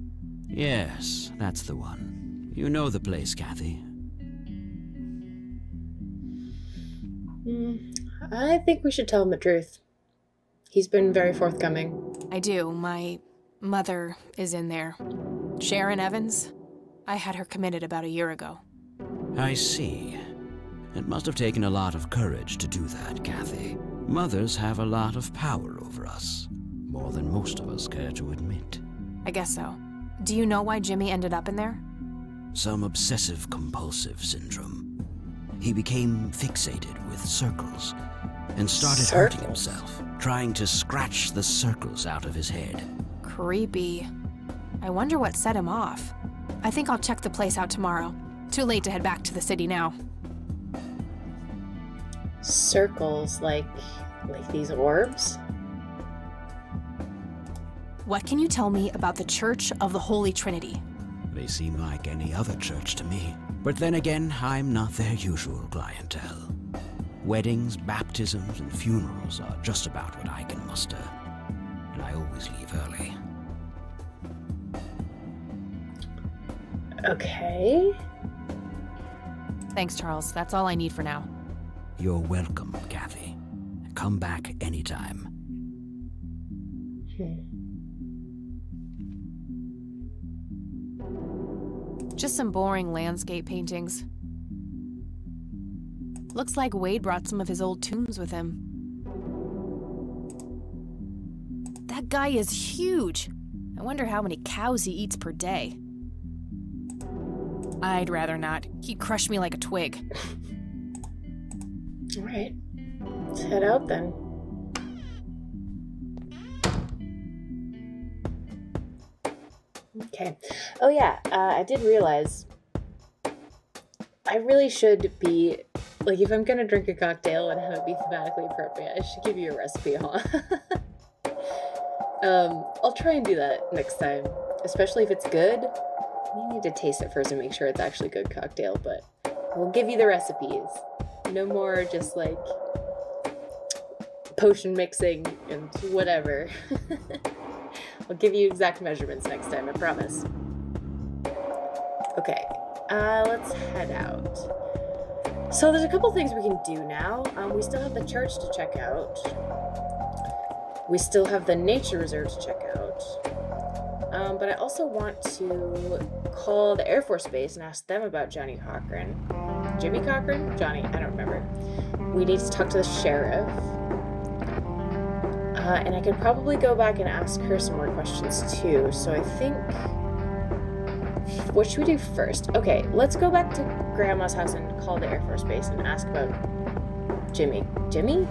[SPEAKER 2] Yes, that's the one. You know the place, Kathy.
[SPEAKER 3] Mm, I think we should tell him the truth. He's been very forthcoming.
[SPEAKER 4] I do. My mother is in there. Sharon Evans? I had her committed about a year ago.
[SPEAKER 2] I see. It must have taken a lot of courage to do that, Kathy. Mothers have a lot of power over us. More than most of us care to admit.
[SPEAKER 4] I guess so. Do you know why Jimmy ended up in there?
[SPEAKER 2] Some obsessive compulsive syndrome. He became fixated with circles and started hurting himself, trying to scratch the circles out of his head.
[SPEAKER 4] Creepy. I wonder what set him off. I think I'll check the place out tomorrow. Too late to head back to the city now.
[SPEAKER 3] Circles like like these orbs.
[SPEAKER 4] What can you tell me about the Church of the Holy Trinity?
[SPEAKER 2] They seem like any other church to me. But then again, I'm not their usual clientele. Weddings, baptisms, and funerals are just about what I can muster. And I always leave early.
[SPEAKER 3] Okay.
[SPEAKER 4] Thanks, Charles. That's all I need for now.
[SPEAKER 2] You're welcome, Kathy. Come back anytime.
[SPEAKER 4] Just some boring landscape paintings. Looks like Wade brought some of his old tombs with him. That guy is huge. I wonder how many cows he eats per day. I'd rather not. He'd crush me like a twig.
[SPEAKER 3] All right. Let's head out then. Okay. Oh yeah, uh, I did realize I really should be like if I'm gonna drink a cocktail and have it be thematically appropriate, I should give you a recipe, huh? um, I'll try and do that next time, especially if it's good. You need to taste it first and make sure it's actually good cocktail, but we'll give you the recipes. No more just like potion mixing and whatever. I'll give you exact measurements next time, I promise. Okay, uh, let's head out. So there's a couple things we can do now. Um, we still have the church to check out. We still have the nature reserve to check out. Um, but I also want to call the Air Force Base and ask them about Johnny Cochran. Jimmy Cochran? Johnny, I don't remember. We need to talk to the sheriff. Uh, and I could probably go back and ask her some more questions too. So I think. What should we do first? Okay, let's go back to Grandma's house and call the Air Force Base and ask about Jimmy. Jimmy?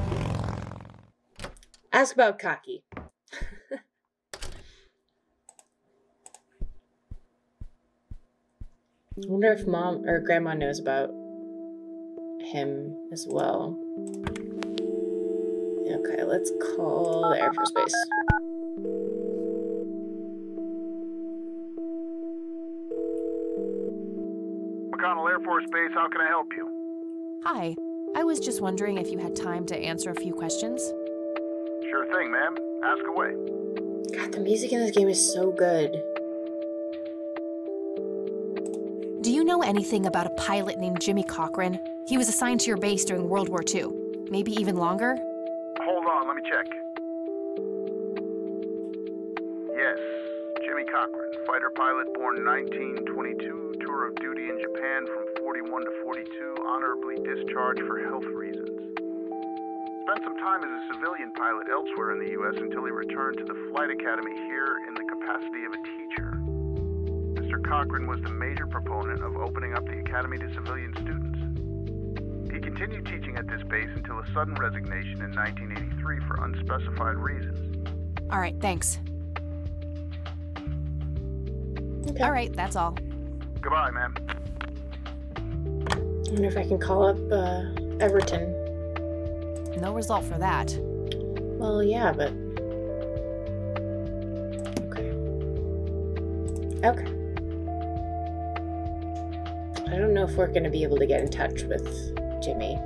[SPEAKER 3] Ask about Cocky. I wonder if mom or grandma knows about him as well. Okay, let's call the Air Force Base.
[SPEAKER 8] McConnell Air Force Base, how can I help you?
[SPEAKER 4] Hi. I was just wondering if you had time to answer a few questions.
[SPEAKER 8] Sure thing, ma'am. Ask away.
[SPEAKER 3] God, the music in this game is so good.
[SPEAKER 4] You know anything about a pilot named Jimmy Cochran? He was assigned to your base during World War II. Maybe even longer?
[SPEAKER 8] Hold on, let me check. Yes, Jimmy Cochran, fighter pilot born 1922, tour of duty in Japan from 41 to 42, honorably discharged for health reasons. Spent some time as a civilian pilot elsewhere in the U.S. until he returned to the Flight Academy here in the capacity of a teacher. Mr. Cochran was the major proponent of opening up the academy to civilian students. He continued teaching at this base until a sudden resignation in 1983 for unspecified reasons.
[SPEAKER 4] All right, thanks.
[SPEAKER 3] Okay.
[SPEAKER 4] All right, that's all.
[SPEAKER 8] Goodbye, ma'am.
[SPEAKER 3] I wonder if I can call up uh, Everton.
[SPEAKER 4] No result for that.
[SPEAKER 3] Well, yeah, but. Okay. Okay. Know if we're going to be able to get in touch with Jimmy.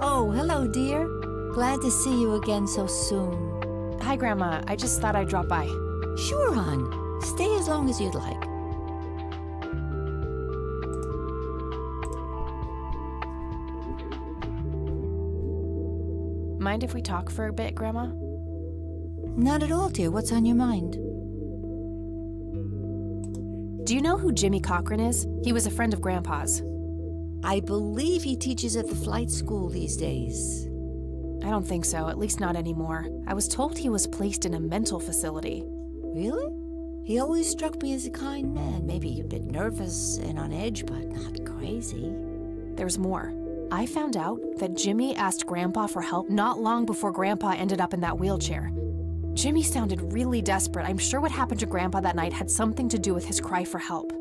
[SPEAKER 9] Oh, hello, dear. Glad to see you again so soon.
[SPEAKER 4] Hi, Grandma. I just thought I'd drop by.
[SPEAKER 9] Sure, hon. Stay as long as you'd like.
[SPEAKER 4] Mind if we talk for a bit, Grandma?
[SPEAKER 9] Not at all, dear. What's on your mind?
[SPEAKER 4] Do you know who Jimmy Cochran is? He was a friend of Grandpa's.
[SPEAKER 9] I believe he teaches at the flight school these days.
[SPEAKER 4] I don't think so, at least not anymore. I was told he was placed in a mental facility.
[SPEAKER 9] Really? He always struck me as a kind man. Maybe a bit nervous and on edge, but not crazy.
[SPEAKER 4] There's more. I found out that Jimmy asked Grandpa for help not long before Grandpa ended up in that wheelchair. Jimmy sounded really desperate. I'm sure what happened to Grandpa that night had something to do with his cry for help.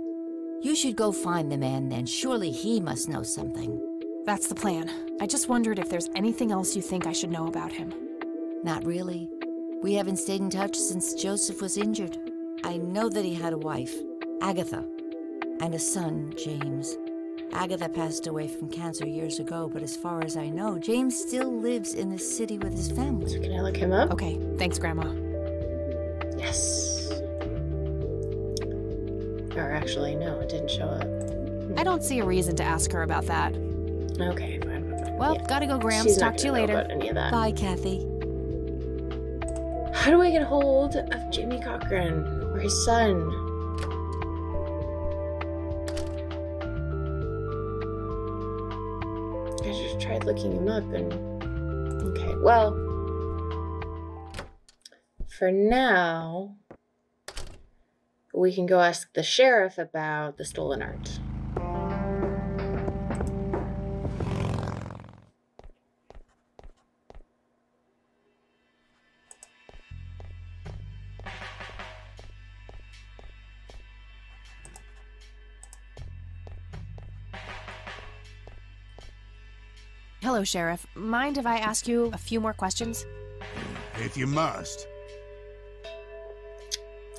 [SPEAKER 9] You should go find the man then. Surely he must know something.
[SPEAKER 4] That's the plan. I just wondered if there's anything else you think I should know about him.
[SPEAKER 9] Not really. We haven't stayed in touch since Joseph was injured. I know that he had a wife, Agatha, and a son, James. Agatha passed away from cancer years ago, but as far as I know, James still lives in the city with his family.
[SPEAKER 3] So can I look him up?
[SPEAKER 4] Okay, thanks, Grandma.
[SPEAKER 3] Yes. Or actually, no, it didn't show up.
[SPEAKER 4] I don't see a reason to ask her about that.
[SPEAKER 3] Okay, fine.
[SPEAKER 4] Well,
[SPEAKER 3] Yeah.
[SPEAKER 4] gotta go, Grams.
[SPEAKER 3] She's
[SPEAKER 4] Talk to you later.
[SPEAKER 3] About any of that.
[SPEAKER 9] Bye, Kathy.
[SPEAKER 3] How do I get hold of Jimmy Cochran or his son? Tried looking him up and. Okay, well. For now, we can go ask the sheriff about the stolen art.
[SPEAKER 4] Hello, Sheriff. Mind if I ask you a few more questions?
[SPEAKER 10] If you must.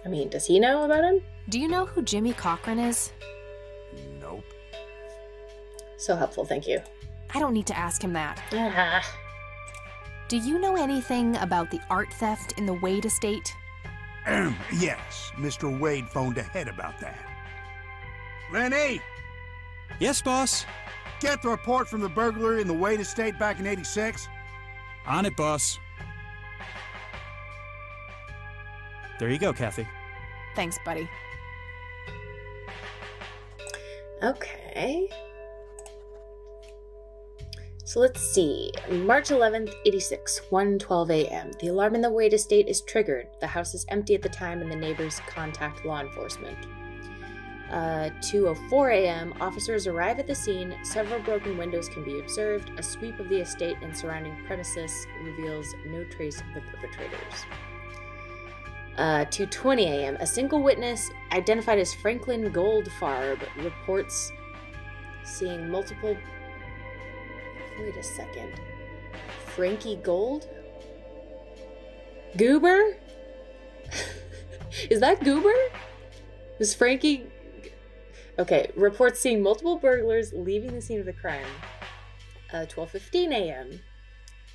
[SPEAKER 3] I mean, does he know about him?
[SPEAKER 4] Do you know who Jimmy Cochran is?
[SPEAKER 10] Nope.
[SPEAKER 3] So helpful, thank you.
[SPEAKER 4] I don't need to ask him that.
[SPEAKER 3] Ah,
[SPEAKER 4] Do you know anything about the art theft in the Wade estate?
[SPEAKER 10] yes, Mr. Wade phoned ahead about that. Lenny,
[SPEAKER 11] Yes, boss.
[SPEAKER 10] Get the report from the burglary in the Wade estate back in 86.
[SPEAKER 11] On it, boss. There you go, Kathy.
[SPEAKER 4] Thanks, buddy.
[SPEAKER 3] Okay. So let's see. March 11th, 86, 1:12 a.m. The alarm in the Wade estate is triggered. The house is empty at the time and the neighbors contact law enforcement. Uh, 2:04 a.m. Officers arrive at the scene. Several broken windows can be observed. A sweep of the estate and surrounding premises reveals no trace of the perpetrators. Uh, 2:20 a.m. A single witness, identified as Franklin Goldfarb, reports seeing multiple. Wait a second. Frankie Gold? Goober? Is that Goober? Is Frankie. Okay, reports seeing multiple burglars leaving the scene of the crime. Uh, 12:15 a.m.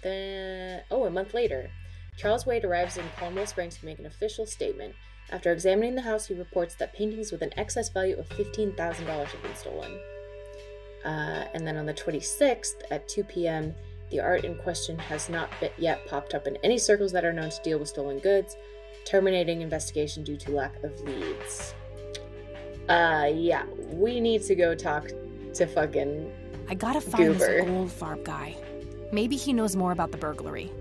[SPEAKER 3] Then, oh, a month later, Charles Wade arrives in Conwell Springs to make an official statement. After examining the house, he reports that paintings with an excess value of $15,000 have been stolen. Uh, and then on the 26th at 2 p.m., the art in question has not yet popped up in any circles that are known to deal with stolen goods, terminating investigation due to lack of leads. Uh, yeah, we need to go talk to fucking.
[SPEAKER 4] I gotta find
[SPEAKER 3] Goober.
[SPEAKER 4] this Goldfarb guy. Maybe he knows more about the burglary.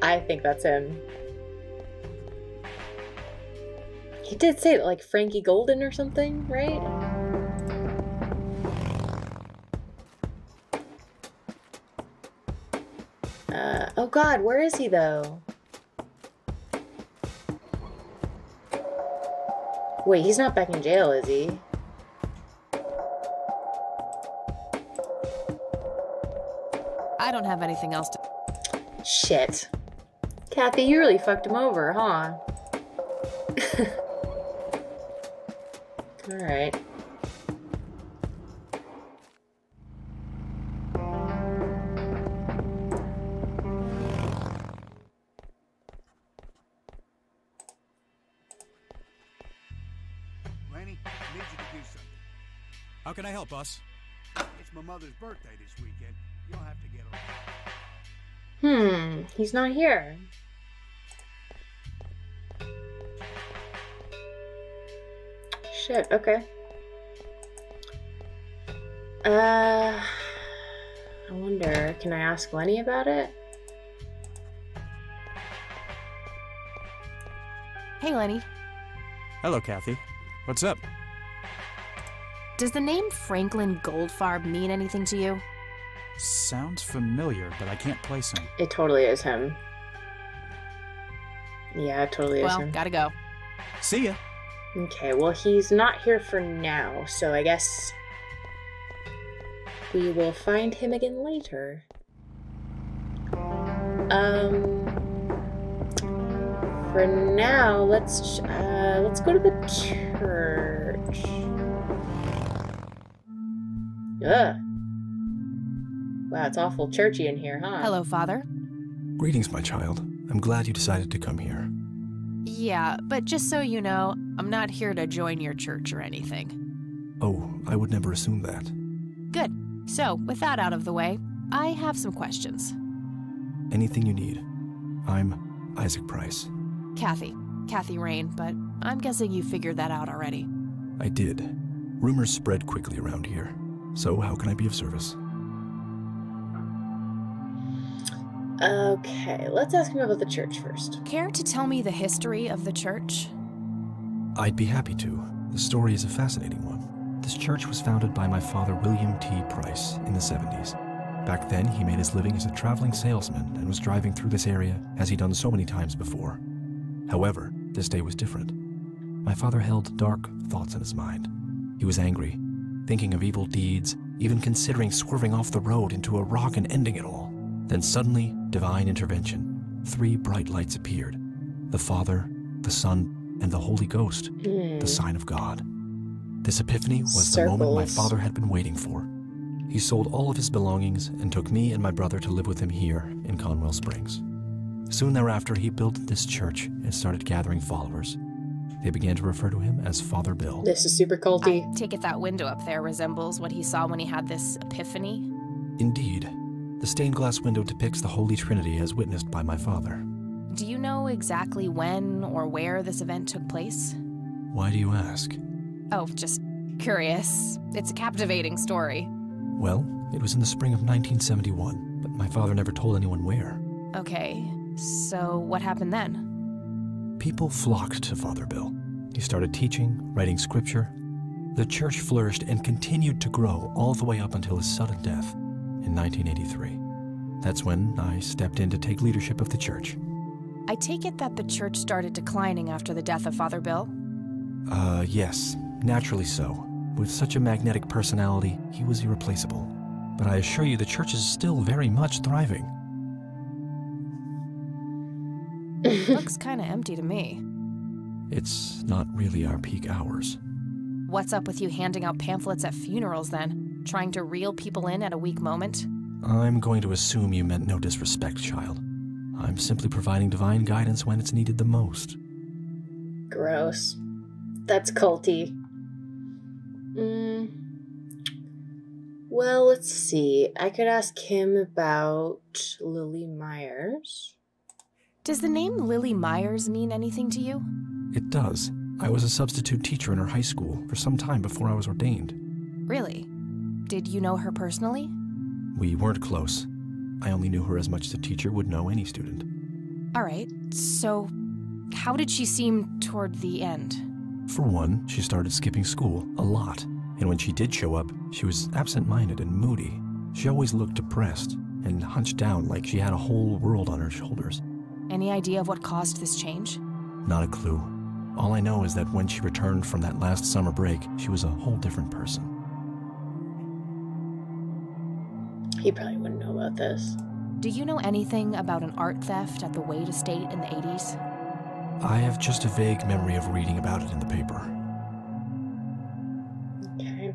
[SPEAKER 3] I think that's him. He did say it like Frankie Golden or something, right? Uh, oh god, where is he though? Wait, he's not back in jail, is he?
[SPEAKER 4] I don't have anything else to.
[SPEAKER 3] Shit. Kathy, you really fucked him over, huh? Alright.
[SPEAKER 11] Help, boss?
[SPEAKER 10] It's my mother's birthday this weekend. You'll have to get along.
[SPEAKER 3] Hmm, he's not here. Shit, okay. Uh, I wonder, can I ask Lenny about it?
[SPEAKER 4] Hey, Lenny.
[SPEAKER 11] Hello, Kathy. What's up?
[SPEAKER 4] Does the name Franklin Goldfarb mean anything to you?
[SPEAKER 11] Sounds familiar, but I can't place him.
[SPEAKER 3] It totally is him. Yeah, it totally is
[SPEAKER 4] Well,
[SPEAKER 3] him.
[SPEAKER 4] gotta go.
[SPEAKER 11] See ya.
[SPEAKER 3] Okay, well, he's not here for now, so I guess we will find him again later. Um, for now, let's uh, let's go to the church. Ugh. Wow, it's awful churchy in here, huh?
[SPEAKER 4] Hello, Father.
[SPEAKER 12] Greetings, my child. I'm glad you decided to come here.
[SPEAKER 4] Yeah, but just so you know, I'm not here to join your church or anything.
[SPEAKER 12] Oh, I would never assume that.
[SPEAKER 4] Good. So, with that out of the way, I have some questions.
[SPEAKER 12] Anything you need. I'm Isaac Price.
[SPEAKER 4] Kathy. Kathy Rain, but I'm guessing you figured that out already.
[SPEAKER 12] I did. Rumors spread quickly around here. So, how can I be of service?
[SPEAKER 3] Okay, let's ask him about the church first.
[SPEAKER 4] Care to tell me the history of the church?
[SPEAKER 12] I'd be happy to. The story is a fascinating one. This church was founded by my father, William T. Price, in the 70s. Back then, he made his living as a traveling salesman and was driving through this area as he'd done so many times before. However, this day was different. My father held dark thoughts in his mind. He was angry, thinking of evil deeds, even considering swerving off the road into a rock and ending it all. Then suddenly, divine intervention. Three bright lights appeared the Father, the Son, and the Holy Ghost,
[SPEAKER 3] Hmm.
[SPEAKER 12] the sign of God. This epiphany was the moment my father had been waiting for. He sold all of his belongings and took me and my brother to live with him here in Conwell Springs. Soon thereafter, he built this church and started gathering followers. They began to refer to him as Father Bill.
[SPEAKER 3] This is super culty.
[SPEAKER 4] I take it that window up there resembles what he saw when he had this epiphany.
[SPEAKER 12] Indeed, the stained glass window depicts the Holy Trinity as witnessed by my father.
[SPEAKER 4] Do you know exactly when or where this event took place?
[SPEAKER 12] Why do you ask?
[SPEAKER 4] Oh, just curious. It's a captivating story.
[SPEAKER 12] Well, it was in the spring of 1971, but my father never told anyone where.
[SPEAKER 4] Okay, so what happened then?
[SPEAKER 12] People flocked to Father Bill. He started teaching, writing scripture. The church flourished and continued to grow all the way up until his sudden death in 1983. That's when I stepped in to take leadership of the church.
[SPEAKER 4] I take it that the church started declining after the death of Father Bill?
[SPEAKER 12] Uh, yes, naturally so. With such a magnetic personality, he was irreplaceable. But I assure you the church is still very much thriving.
[SPEAKER 4] Looks kinda empty to me.
[SPEAKER 12] It's not really our peak hours.
[SPEAKER 4] What's up with you handing out pamphlets at funerals then? Trying to reel people in at a weak moment?
[SPEAKER 12] I'm going to assume you meant no disrespect, child. I'm simply providing divine guidance when it's needed the most.
[SPEAKER 3] Gross. That's culty. Mm. Well, let's see. I could ask him about Lily Myers.
[SPEAKER 4] Does the name Lily Myers mean anything to you?
[SPEAKER 12] It does. I was a substitute teacher in her high school for some time before I was ordained.
[SPEAKER 4] Really? Did you know her personally?
[SPEAKER 12] We weren't close. I only knew her as much as a teacher would know any student.
[SPEAKER 4] All right, so how did she seem toward the end?
[SPEAKER 12] For one, she started skipping school a lot, and when she did show up, she was absent minded and moody. She always looked depressed and hunched down like she had a whole world on her shoulders.
[SPEAKER 4] Any idea of what caused this change?
[SPEAKER 12] Not a clue. All I know is that when she returned from that last summer break, she was a whole different person.
[SPEAKER 3] He probably wouldn't know about this.
[SPEAKER 4] Do you know anything about an art theft at the Wade Estate in the 80s?
[SPEAKER 12] I have just a vague memory of reading about it in the paper.
[SPEAKER 3] Okay.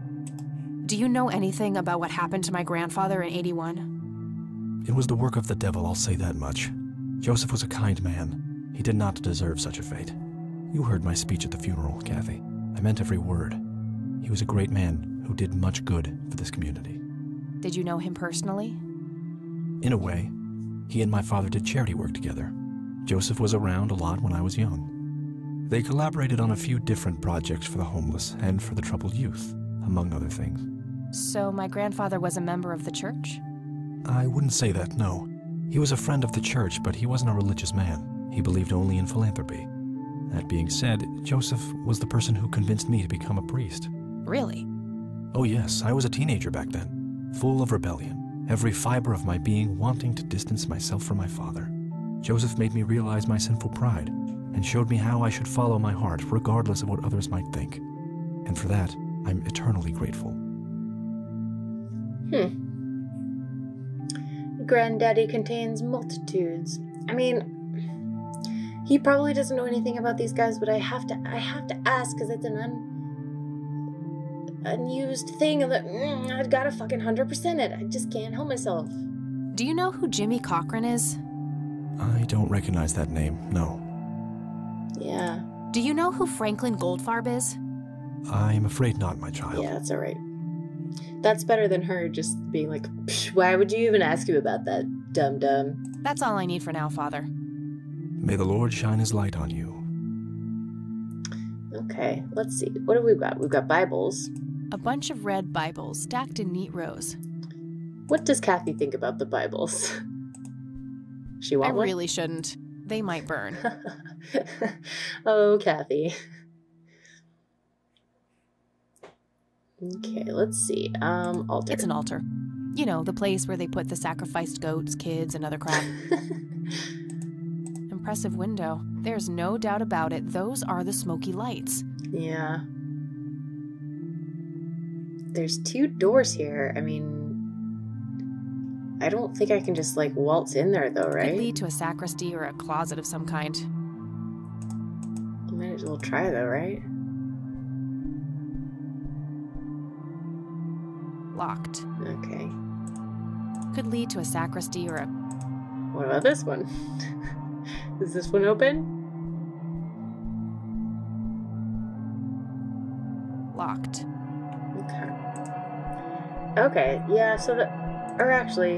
[SPEAKER 4] Do you know anything about what happened to my grandfather in 81?
[SPEAKER 12] It was the work of the devil, I'll say that much. Joseph was a kind man. He did not deserve such a fate. You heard my speech at the funeral, Kathy. I meant every word. He was a great man who did much good for this community.
[SPEAKER 4] Did you know him personally?
[SPEAKER 12] In a way, he and my father did charity work together. Joseph was around a lot when I was young. They collaborated on a few different projects for the homeless and for the troubled youth, among other things.
[SPEAKER 4] So my grandfather was a member of the church?
[SPEAKER 12] I wouldn't say that, no. He was a friend of the church, but he wasn't a religious man. He believed only in philanthropy. That being said, Joseph was the person who convinced me to become a priest.
[SPEAKER 4] Really?
[SPEAKER 12] Oh, yes, I was a teenager back then, full of rebellion, every fiber of my being wanting to distance myself from my father. Joseph made me realize my sinful pride and showed me how I should follow my heart regardless of what others might think. And for that, I'm eternally grateful.
[SPEAKER 3] Hmm. Granddaddy contains multitudes. I mean, he probably doesn't know anything about these guys, but I have to I have to ask because it's an un unused thing that mm, I've got to fucking 100% it. I just can't help myself.
[SPEAKER 4] Do you know who Jimmy Cochran is?
[SPEAKER 12] I don't recognize that name, no.
[SPEAKER 3] Yeah.
[SPEAKER 4] Do you know who Franklin Goldfarb is?
[SPEAKER 12] I'm afraid not, my child.
[SPEAKER 3] Yeah, that's alright. That's better than her just being like, why would you even ask him about that, dum dum?
[SPEAKER 4] That's all I need for now, Father.
[SPEAKER 12] May the Lord shine his light on you.
[SPEAKER 3] Okay, let's see. What have we got? We've got Bibles.
[SPEAKER 4] A bunch of red Bibles stacked in neat rows.
[SPEAKER 3] What does Kathy think about the Bibles? she want
[SPEAKER 4] I
[SPEAKER 3] one?
[SPEAKER 4] really shouldn't. They might burn.
[SPEAKER 3] oh, Kathy. Okay, let's see. Um, altar.
[SPEAKER 4] It's an altar. You know, the place where they put the sacrificed goats, kids, and other crap. Impressive window. There's no doubt about it. Those are the smoky lights.
[SPEAKER 3] Yeah. There's two doors here. I mean, I don't think I can just like waltz in there though, right?
[SPEAKER 4] Could lead to a sacristy or a closet of some kind.
[SPEAKER 3] Might as well try though, right?
[SPEAKER 4] Locked.
[SPEAKER 3] Okay.
[SPEAKER 4] Could lead to a sacristy or a.
[SPEAKER 3] What about this one? Is this one open?
[SPEAKER 4] Locked.
[SPEAKER 3] Okay. Okay, yeah, so the. Or actually.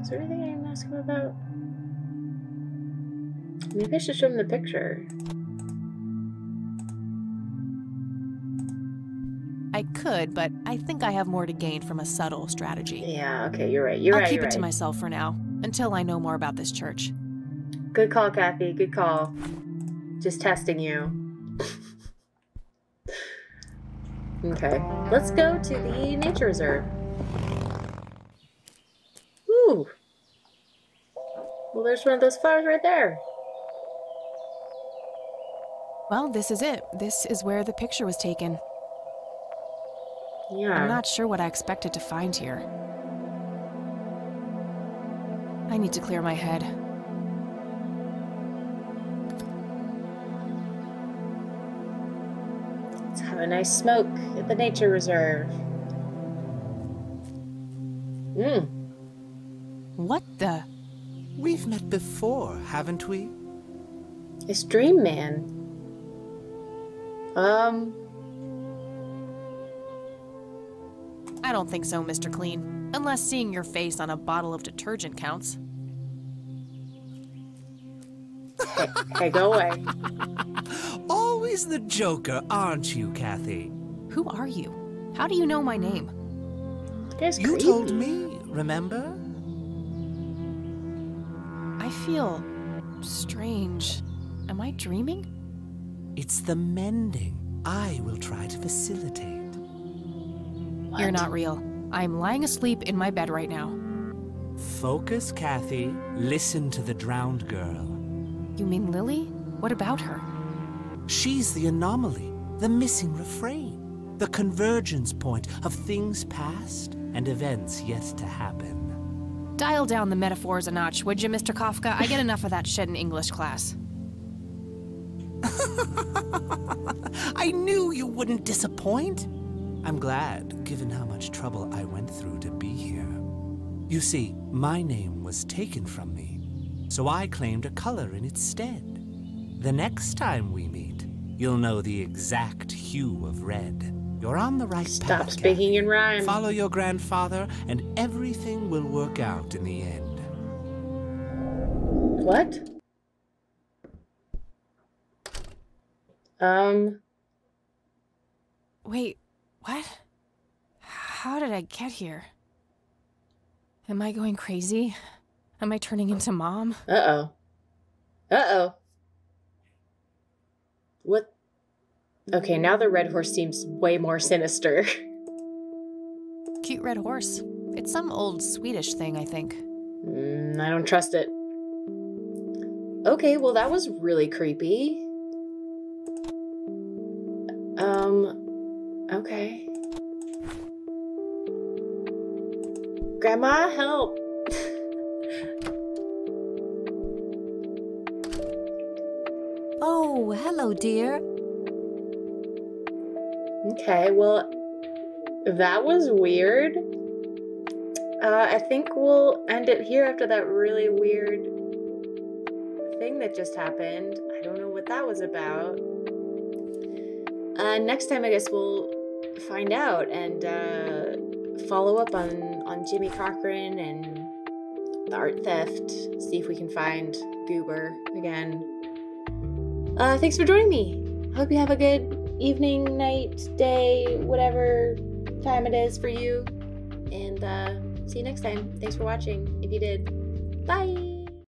[SPEAKER 3] Is there anything I can ask him about? Maybe I should show him the picture.
[SPEAKER 4] I could, but I think I have more to gain from a subtle strategy.
[SPEAKER 3] Yeah, okay, you're right. You're right.
[SPEAKER 4] I'll
[SPEAKER 3] right.
[SPEAKER 4] keep
[SPEAKER 3] you're
[SPEAKER 4] it to myself for now, until I know more about this church.
[SPEAKER 3] Good call, Kathy. Good call. Just testing you. okay, let's go to the nature reserve. Ooh. Well, there's one of those flowers right there.
[SPEAKER 4] Well, this is it. This is where the picture was taken.
[SPEAKER 3] Yeah.
[SPEAKER 4] I'm not sure what I expected to find here. I need to clear my head.
[SPEAKER 3] Let's have a nice smoke at the nature reserve. Hmm.
[SPEAKER 4] What the?
[SPEAKER 13] We've met before, haven't we?
[SPEAKER 3] It's Dream Man. Um,
[SPEAKER 4] I don't think so, Mr. Clean. Unless seeing your face on a bottle of detergent counts.
[SPEAKER 3] hey, go away.
[SPEAKER 13] Always the joker, aren't you, Kathy?
[SPEAKER 4] Who are you? How do you know my name?
[SPEAKER 3] That's
[SPEAKER 13] You
[SPEAKER 3] creepy.
[SPEAKER 13] told me, remember?
[SPEAKER 4] I feel strange. Am I dreaming?
[SPEAKER 13] It's the mending I will try to facilitate.
[SPEAKER 4] You're not real. I'm lying asleep in my bed right now.
[SPEAKER 13] Focus, Kathy. Listen to the drowned girl.
[SPEAKER 4] You mean Lily? What about her?
[SPEAKER 13] She's the anomaly, the missing refrain, the convergence point of things past and events yet to happen.
[SPEAKER 4] Dial down the metaphors a notch, would you, Mr. Kafka? I get enough of that shit in English class.
[SPEAKER 13] I knew you wouldn't disappoint. I'm glad, given how much trouble I went through to be here. You see, my name was taken from me, so I claimed a color in its stead. The next time we meet, you'll know the exact hue of red. You're on the right
[SPEAKER 3] Stop
[SPEAKER 13] path.
[SPEAKER 3] speaking in rhyme.
[SPEAKER 13] Follow your grandfather, and everything will work out in the end.
[SPEAKER 3] What? Um.
[SPEAKER 4] Wait, what? How did I get here? Am I going crazy? Am I turning into mom?
[SPEAKER 3] Uh oh. Uh oh. What? Okay, now the red horse seems way more sinister.
[SPEAKER 4] Cute red horse. It's some old Swedish thing, I think.
[SPEAKER 3] Mm, I don't trust it. Okay, well, that was really creepy. Um, okay. Grandma, help!
[SPEAKER 9] Oh, hello, dear.
[SPEAKER 3] Okay, well, that was weird. Uh, I think we'll end it here after that really weird thing that just happened. I don't know what that was about. Uh, next time, I guess we'll find out and uh, follow up on, on Jimmy Cochran and the art theft. See if we can find Goober again. Uh, thanks for joining me. I Hope you have a good evening, night, day, whatever time it is for you. And uh, see you next time. Thanks for watching. If you did, bye.